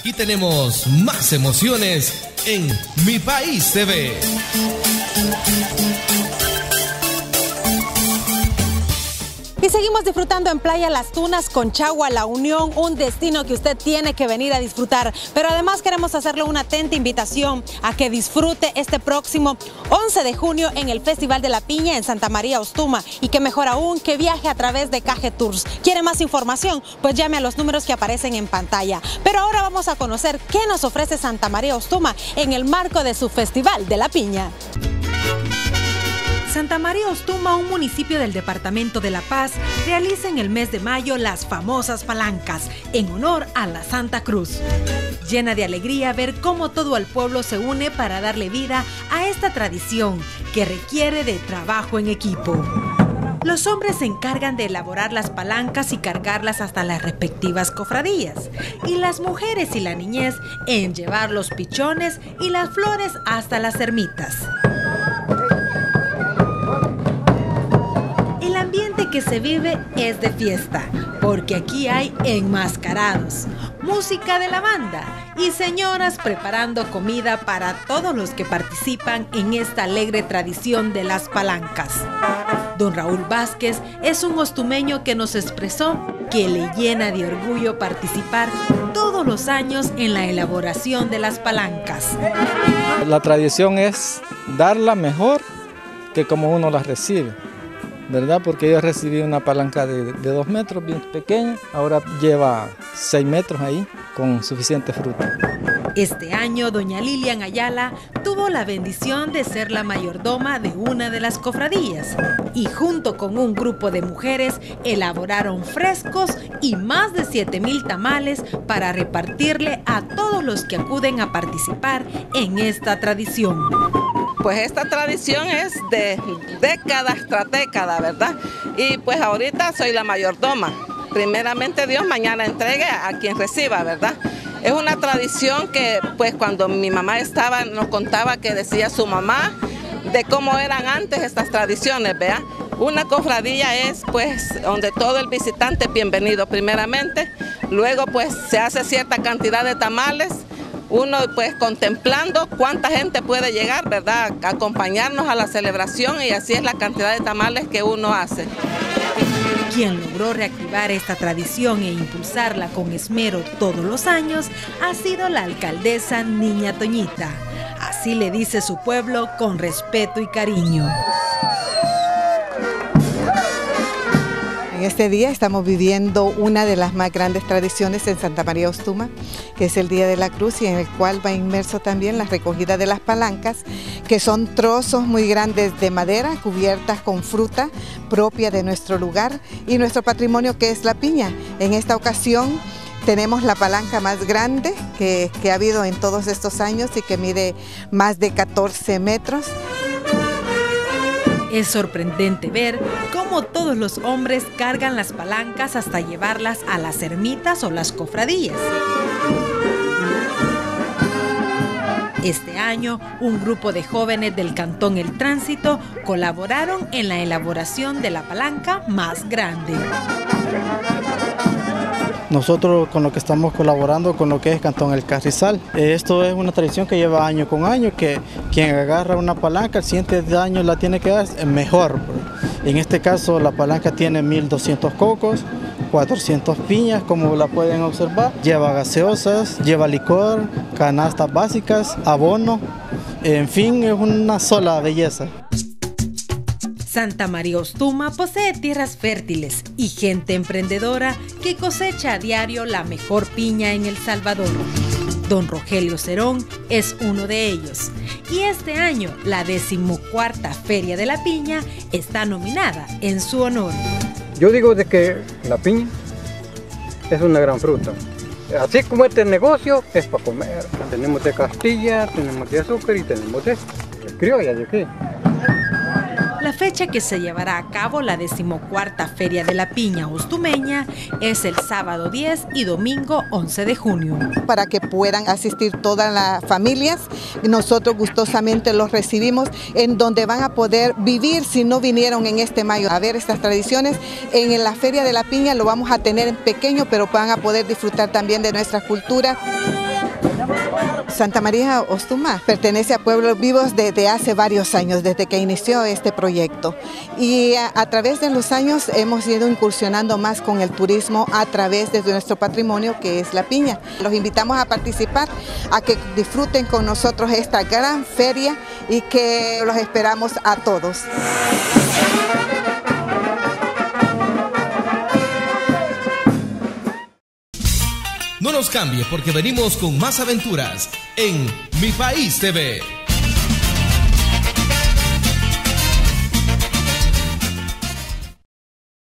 Aquí tenemos más emociones en Mi País TV. Y seguimos disfrutando en Playa Las Tunas con Chagua La Unión, un destino que usted tiene que venir a disfrutar. Pero además queremos hacerle una atenta invitación a que disfrute este próximo 11 de junio en el Festival de la Piña en Santa María Ostuma y que mejor aún que viaje a través de Caje Tours. ¿Quiere más información? Pues llame a los números que aparecen en pantalla. Pero ahora vamos a conocer qué nos ofrece Santa María Ostuma en el marco de su Festival de la Piña. Santa María Ostuma, un municipio del departamento de La Paz, realiza en el mes de mayo las famosas palancas en honor a la Santa Cruz. Llena de alegría ver cómo todo el pueblo se une para darle vida a esta tradición que requiere de trabajo en equipo. Los hombres se encargan de elaborar las palancas y cargarlas hasta las respectivas cofradías, y las mujeres y la niñez en llevar los pichones y las flores hasta las ermitas. Que se vive es de fiesta, porque aquí hay enmascarados, música de la banda y señoras preparando comida para todos los que participan en esta alegre tradición de las palancas. Don Raúl Vázquez es un ostumeño que nos expresó que le llena de orgullo participar todos los años en la elaboración de las palancas. La tradición es darla mejor que como uno la recibe. ¿Verdad? Porque yo recibí una palanca de, dos metros, bien pequeña, ahora lleva seis metros ahí con suficiente fruta. Este año, doña Lilian Ayala tuvo la bendición de ser la mayordoma de una de las cofradías y junto con un grupo de mujeres elaboraron frescos y más de 7 mil tamales para repartirle a todos los que acuden a participar en esta tradición. Pues esta tradición es de décadas tras décadas, ¿verdad? Y pues ahorita soy la mayordoma. Primeramente Dios mañana entregue a quien reciba, ¿verdad? Es una tradición que pues cuando mi mamá estaba nos contaba que decía su mamá de cómo eran antes estas tradiciones, ¿vea? Una cofradía es pues donde todo el visitante es bienvenido primeramente, luego pues se hace cierta cantidad de tamales, uno pues contemplando cuánta gente puede llegar, ¿verdad? Acompañarnos a la celebración y así es la cantidad de tamales que uno hace. Quien logró reactivar esta tradición e impulsarla con esmero todos los años ha sido la alcaldesa Niña Toñita. Así le dice su pueblo con respeto y cariño. En este día estamos viviendo una de las más grandes tradiciones en Santa María Ostuma, que es el Día de la Cruz y en el cual va inmerso también la recogida de las palancas, que son trozos muy grandes de madera cubiertas con fruta propia de nuestro lugar y nuestro patrimonio que es la piña. En esta ocasión tenemos la palanca más grande que, que ha habido en todos estos años y que mide más de 14 metros. Es sorprendente ver cómo todos los hombres cargan las palancas hasta llevarlas a las ermitas o las cofradías. Este año, un grupo de jóvenes del Cantón El Tránsito colaboraron en la elaboración de la palanca más grande. Nosotros con lo que estamos colaborando con lo que es Cantón El Carrizal. Esto es una tradición que lleva año con año, que quien agarra una palanca, el siguiente año la tiene que dar mejor. En este caso la palanca tiene 1200 cocos, 400 piñas como la pueden observar. Lleva gaseosas, lleva licor, canastas básicas, abono. En fin, es una sola belleza. Santa María Ostuma posee tierras fértiles y gente emprendedora que cosecha a diario la mejor piña en El Salvador. Don Rogelio Cerón es uno de ellos. Y este año, la decimocuarta Feria de la Piña está nominada en su honor. Yo digo de que la piña es una gran fruta. Así como este negocio es para comer. Tenemos de Castilla, tenemos de azúcar y tenemos de criolla de aquí. La fecha que se llevará a cabo la decimocuarta Feria de la Piña Ostumeña es el sábado 10 y domingo 11 de junio. Para que puedan asistir todas las familias, nosotros gustosamente los recibimos en donde van a poder vivir si no vinieron en este mayo a ver estas tradiciones. En la Feria de la Piña lo vamos a tener en pequeño, pero van a poder disfrutar también de nuestra cultura. Santa María Ostuma pertenece a Pueblos Vivos desde hace varios años, desde que inició este proyecto. Y a, través de los años hemos ido incursionando más con el turismo a través de nuestro patrimonio que es la piña. Los invitamos a participar, a que disfruten con nosotros esta gran feria y que los esperamos a todos. Nos cambie porque venimos con más aventuras en Mi País TV.